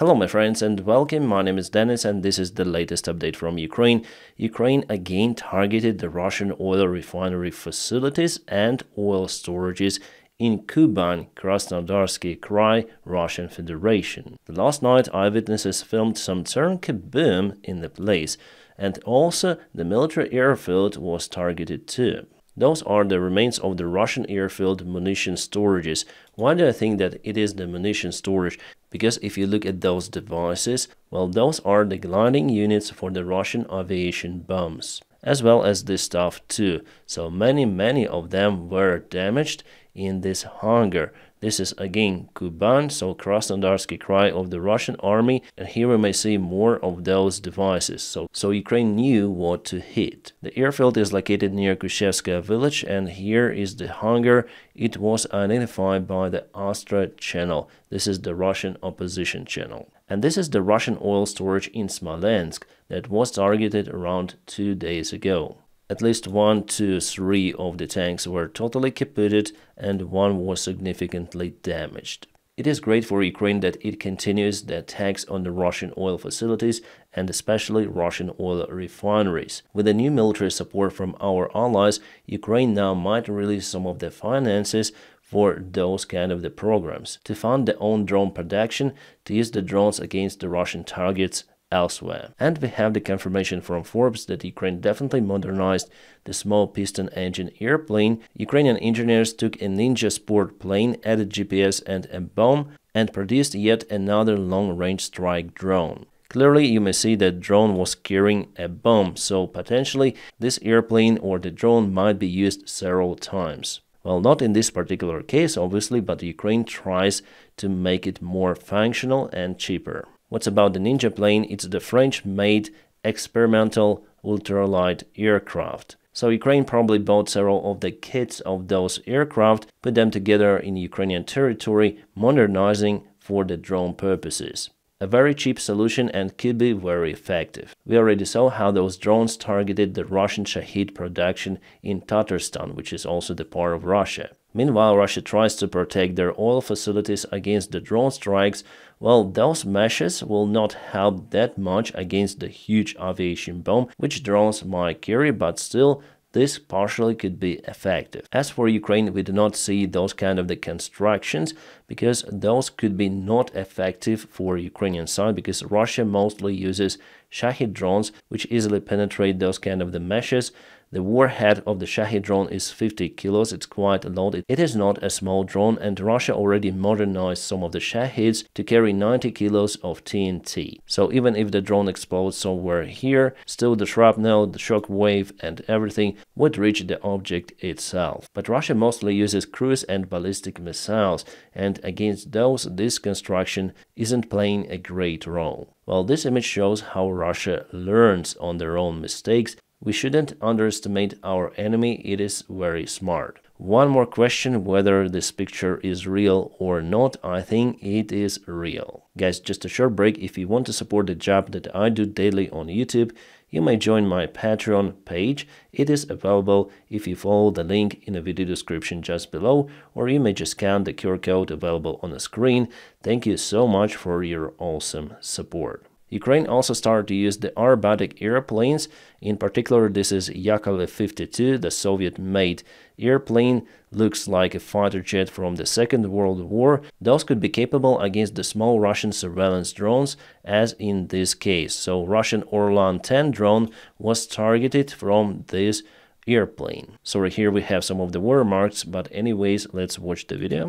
Hello my friends and welcome, my name is Denys and this is the latest update from Ukraine. Ukraine again targeted the Russian oil refinery facilities and oil storages in Kuban, Krasnodarsky Krai, Russian Federation. Last night eyewitnesses filmed some turnkey boom in the place and also the military airfield was targeted too. Those are the remains of the Russian airfield munition storages. Why do I think that it is the munition storage? Because if you look at those devices, well, those are the gliding units for the Russian aviation bombs, as well as this stuff too. So many, many of them were damaged in this hangar. This is again Kuban, so Krasnodarsky Krai of the Russian army, and here we may see more of those devices. So, so Ukraine knew what to hit. The airfield is located near Kushevskaya village, and here is the hangar. It was identified by the Astra channel. This is the Russian opposition channel. And this is the Russian oil storage in Smolensk that was targeted around two days ago. At least one to three of the tanks were totally kaputted and one was significantly damaged. It is great for Ukraine that it continues the attacks on the Russian oil facilities and especially Russian oil refineries. With the new military support from our allies, Ukraine now might release some of the finances for those kind of the programs to fund their own drone production, to use the drones against the Russian targets elsewhere. And we have the confirmation from Forbes that Ukraine definitely modernized the small piston engine airplane. Ukrainian engineers took a Ninja Sport plane, added GPS and a bomb, and produced yet another long-range strike drone. Clearly, you may see that drone was carrying a bomb, so potentially this airplane or the drone might be used several times. Well, not in this particular case, obviously, but Ukraine tries to make it more functional and cheaper. What's about the Ninja plane? It's the French-made experimental ultralight aircraft. So Ukraine probably bought several of the kits of those aircraft, put them together in Ukrainian territory, modernizing for the drone purposes. A very cheap solution and could be very effective. We already saw how those drones targeted the Russian Shahed production in Tatarstan, which is also the part of Russia. Meanwhile, Russia tries to protect their oil facilities against the drone strikes. Well, those measures will not help that much against the huge aviation bomb which drones might carry, but still this partially could be effective. As for Ukraine, we do not see those kind of the constructions because those could be not effective for Ukrainian side because Russia mostly uses Shahed drones which easily penetrate those kind of the meshes the warhead of the Shahed drone is 50 kilos, it's quite loaded. It is not a small drone and Russia already modernized some of the Shaheds to carry 90 kilos of TNT. So even if the drone explodes somewhere here, still the shrapnel, the shock wave and everything would reach the object itself. But Russia mostly uses cruise and ballistic missiles and against those this construction isn't playing a great role. Well, this image shows how Russia learns on their own mistakes we shouldn't underestimate our enemy, it is very smart. One more question whether this picture is real or not, I think it is real. Guys, just a short break, if you want to support the job that I do daily on YouTube, you may join my Patreon page. It is available if you follow the link in the video description just below, or you may just scan the QR code available on the screen. Thank you so much for your awesome support. Ukraine also started to use the aerobatic airplanes. In particular, this is Yakovlev 52, the Soviet-made airplane. Looks like a fighter jet from the Second World War. Those could be capable against the small Russian surveillance drones, as in this case. So Russian Orlan 10 drone was targeted from this airplane. Sorry, here we have some of the watermarks, but anyways, let's watch the video.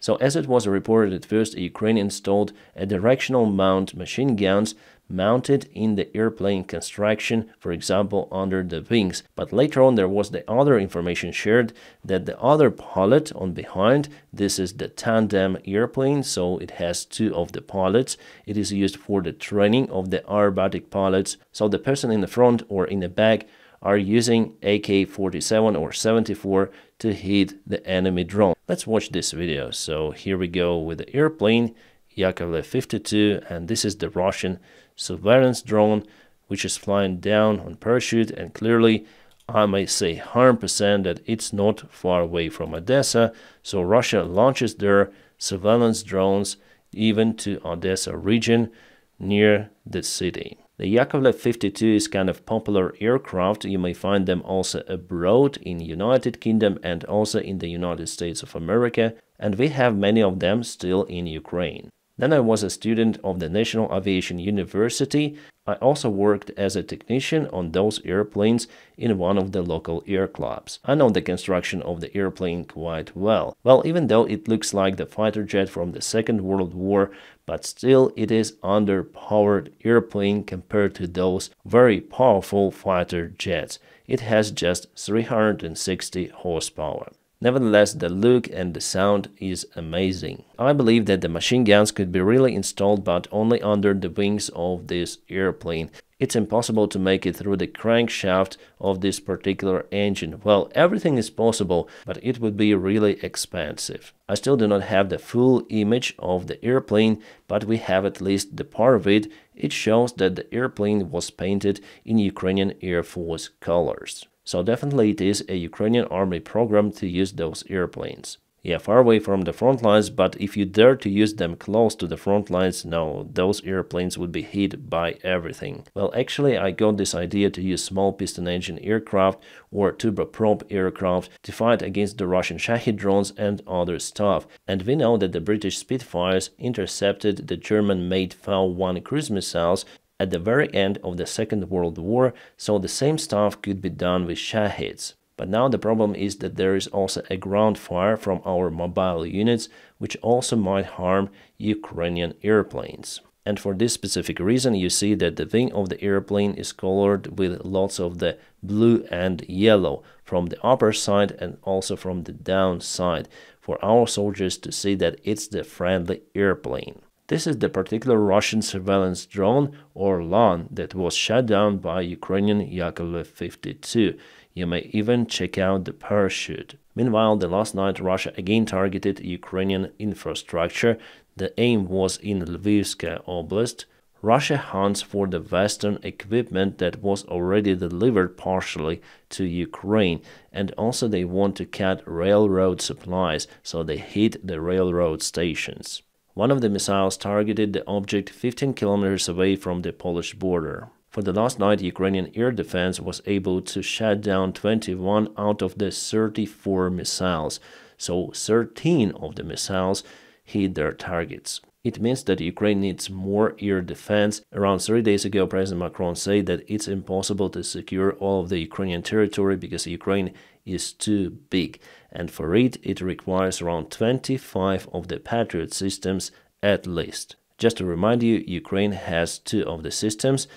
So as it was reported at first, Ukraine installed a directional mount machine guns mounted in the airplane construction, for example, under the wings. But later on there was the other information shared that the other pilot on behind, this is the tandem airplane, so it has two of the pilots. It is used for the training of the aerobatic pilots. So the person in the front or in the back are using AK-47 or 74 to hit the enemy drone. Let's watch this video. So here we go with the airplane Yakovlev 52 and this is the Russian surveillance drone which is flying down on parachute and clearly I may say 100% that it's not far away from Odessa so Russia launches their surveillance drones even to Odessa region near the city. The Yakovlev 52 is kind of popular aircraft. You may find them also abroad in United Kingdom and also in the United States of America, and we have many of them still in Ukraine. Then I was a student of the National Aviation University. I also worked as a technician on those airplanes in one of the local air clubs. I know the construction of the airplane quite well. Well, even though it looks like the fighter jet from the Second World War, but still it is underpowered airplane compared to those very powerful fighter jets. It has just 360 horsepower. Nevertheless, the look and the sound is amazing. I believe that the machine guns could be really installed but only under the wings of this airplane. It's impossible to make it through the crankshaft of this particular engine. Well, everything is possible, but it would be really expensive. I still do not have the full image of the airplane, but we have at least the part of it. It shows that the airplane was painted in Ukrainian Air Force colors. So definitely it is a Ukrainian army program to use those airplanes. Yeah, far away from the front lines, but if you dare to use them close to the front lines, no, those airplanes would be hit by everything. Well, actually, I got this idea to use small piston engine aircraft or turboprop aircraft to fight against the Russian Shahed drones and other stuff. And we know that the British Spitfires intercepted the German-made V-1 cruise missiles at the very end of the Second World War, so the same stuff could be done with Shaheds. But now the problem is that there is also a ground fire from our mobile units, which also might harm Ukrainian airplanes. And for this specific reason, you see that the wing of the airplane is colored with lots of the blue and yellow from the upper side and also from the down side for our soldiers to see that it's the friendly airplane. This is the particular Russian surveillance drone Orlan that was shot down by Ukrainian Yakovlev 52. You may even check out the parachute. Meanwhile, the last night Russia again targeted Ukrainian infrastructure. The aim was in Lvivska Oblast. Russia hunts for the Western equipment that was already delivered partially to Ukraine, and also they want to cut railroad supplies, so they hit the railroad stations. One of the missiles targeted the object 15 kilometers away from the Polish border. For the last night, Ukrainian air defense was able to shut down 21 out of the 34 missiles, so 13 of the missiles hit their targets. It means that Ukraine needs more air defense. Around three days ago, President Macron said that it's impossible to secure all of the Ukrainian territory because Ukraine is too big, and for it, it requires around 25 of the Patriot systems at least. Just to remind you, Ukraine has two of the systems.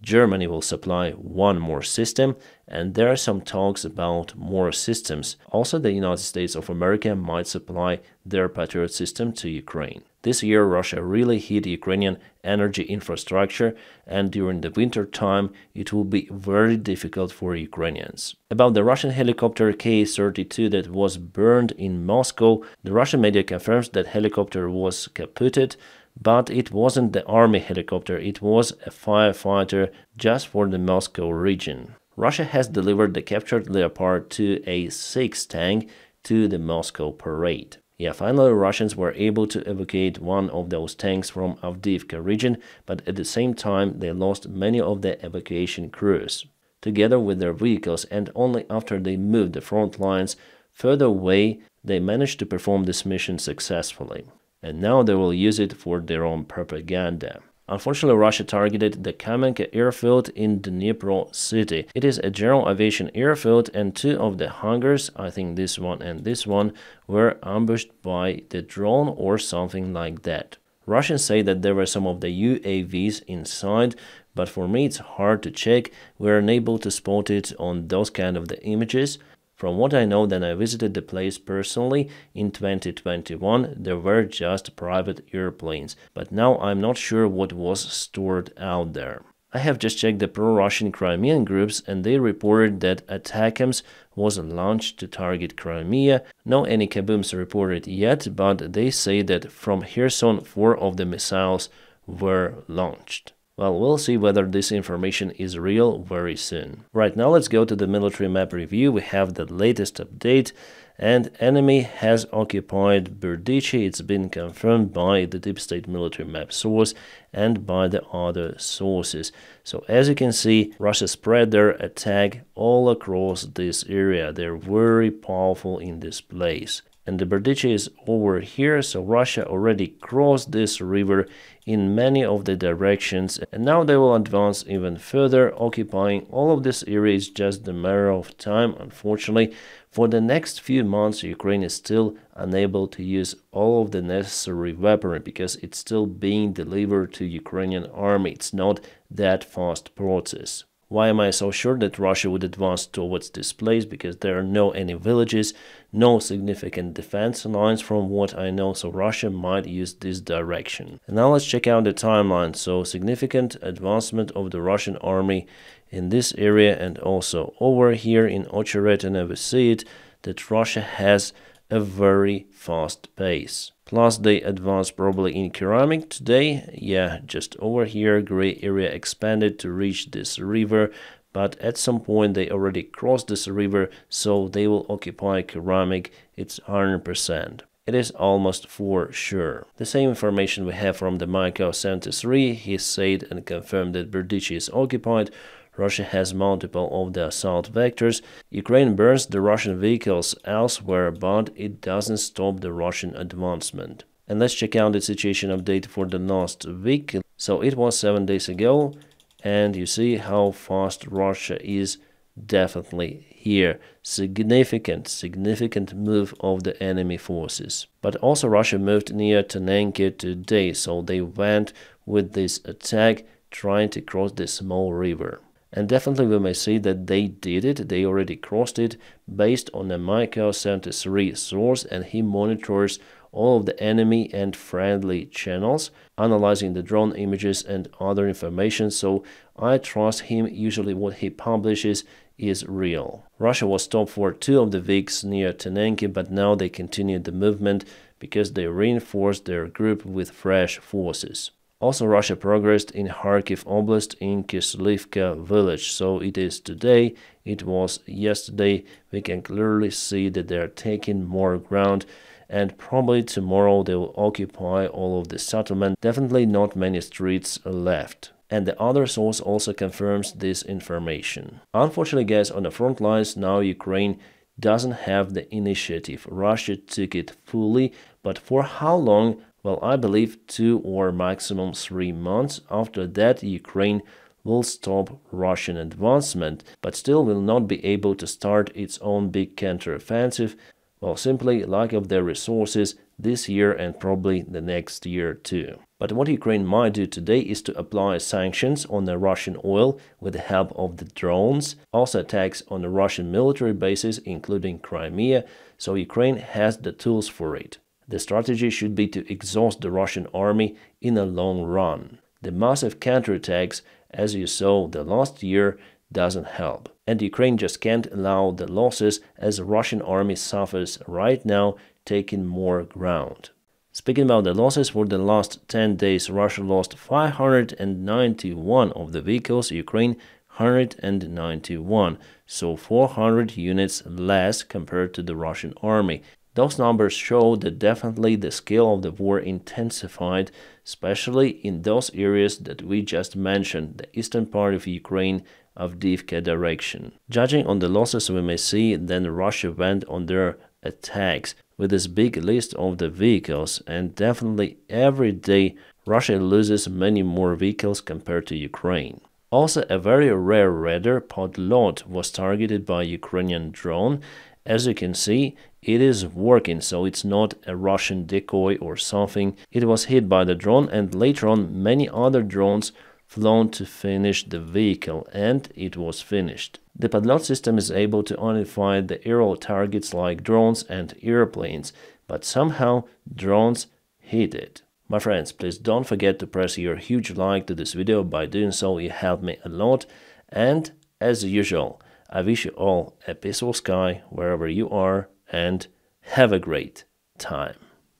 Germany will supply one more system, and there are some talks about more systems. Also, the United States of America might supply their Patriot system to Ukraine. This year, Russia really hit Ukrainian energy infrastructure, and during the winter time, it will be very difficult for Ukrainians. About the Russian helicopter K-32 that was burned in Moscow, the Russian media confirms that helicopter was kaputted, but it wasn't the army helicopter, it was a firefighter just for the Moscow region. Russia has delivered the captured Leopard 2A6 tank to the Moscow parade. Yeah, finally Russians were able to evacuate one of those tanks from Avdiivka region, but at the same time they lost many of the evacuation crews. Together with their vehicles and only after they moved the front lines further away, they managed to perform this mission successfully. And now they will use it for their own propaganda. Unfortunately, Russia targeted the Kamenka airfield in Dnipro city. It is a general aviation airfield and two of the hangars, I think this one and this one, were ambushed by the drone or something like that. Russians say that there were some of the UAVs inside, but for me it's hard to check. We're unable to spot it on those kind of the images. From what I know, then I visited the place personally in 2021, there were just private airplanes, but now I'm not sure what was stored out there. I have just checked the pro-Russian Crimean groups and they reported that ATACMS was launched to target Crimea. No any kabooms reported yet, but they say that from Kherson four of the missiles were launched. Well, we'll see whether this information is real very soon. Right now, let's go to the military map review. We have the latest update and enemy has occupied Berdychi. It's been confirmed by the deep state military map source and by the other sources. So as you can see, Russia spread their attack all across this area. They're very powerful in this place and the Berdychi is over here. So Russia already crossed this river in many of the directions and now they will advance even further occupying all of this area. Is just a matter of time unfortunately. For the next few months Ukraine is still unable to use all of the necessary weaponry because it's still being delivered to Ukrainian army. It's not that fast process why am I so sure that Russia would advance towards this place? Because there are no any villages, no significant defense lines from what I know, so Russia might use this direction. And now let's check out the timeline. So significant advancement of the Russian army in this area and also over here in Ocheretino we see it that Russia has a very fast pace. Plus they advanced probably in Keramik today. Yeah, just over here gray area expanded to reach this river but at some point they already crossed this river so they will occupy Keramik it's 100%. It is almost for sure. The same information we have from the Maikao 73, he said and confirmed that Berdychi is occupied, Russia has multiple of the assault vectors. Ukraine burns the Russian vehicles elsewhere, but it doesn't stop the Russian advancement. And let's check out the situation update for the last week. So it was seven days ago, and you see how fast Russia is definitely here. Significant, significant move of the enemy forces. But also Russia moved near Tonenke today, so they went with this attack trying to cross the small river. And definitely we may see that they did it, they already crossed it based on the Maikao 73 source and he monitors all of the enemy and friendly channels, analyzing the drone images and other information, so I trust him, usually what he publishes is real. Russia was stopped for two of the weeks near Tonenke, but now they continued the movement because they reinforced their group with fresh forces. Also, Russia progressed in Kharkiv Oblast in Kislivka village, so it is today, it was yesterday. We can clearly see that they are taking more ground and probably tomorrow they will occupy all of the settlement. Definitely not many streets left. And the other source also confirms this information. Unfortunately, guys, on the front lines now Ukraine doesn't have the initiative. Russia took it fully, but for how long well, I believe two or maximum three months. After that, Ukraine will stop Russian advancement, but still will not be able to start its own big counteroffensive, well, simply lack of their resources this year and probably the next year too. But what Ukraine might do today is to apply sanctions on the Russian oil with the help of the drones, also attacks on the Russian military bases, including Crimea, so Ukraine has the tools for it. The strategy should be to exhaust the Russian army in the long run. The massive counterattacks, as you saw the last year, doesn't help. And Ukraine just can't allow the losses as the Russian army suffers right now, taking more ground. Speaking about the losses for the last 10 days, Russia lost 591 of the vehicles, Ukraine 191, so 400 units less compared to the Russian army. Those numbers show that definitely the scale of the war intensified, especially in those areas that we just mentioned, the eastern part of Ukraine, Avdiivka direction. Judging on the losses we may see, then Russia went on their attacks with this big list of the vehicles and definitely every day Russia loses many more vehicles compared to Ukraine. Also, a very rare radar Podlot was targeted by Ukrainian drone. As you can see, it is working, so it's not a Russian decoy or something. It was hit by the drone and later on many other drones flown to finish the vehicle and it was finished. The Podlot system is able to identify the aerial targets like drones and airplanes, but somehow drones hit it. My friends, please don't forget to press your huge like to this video, by doing so you help me a lot and as usual, I wish you all a peaceful sky wherever you are and have a great time.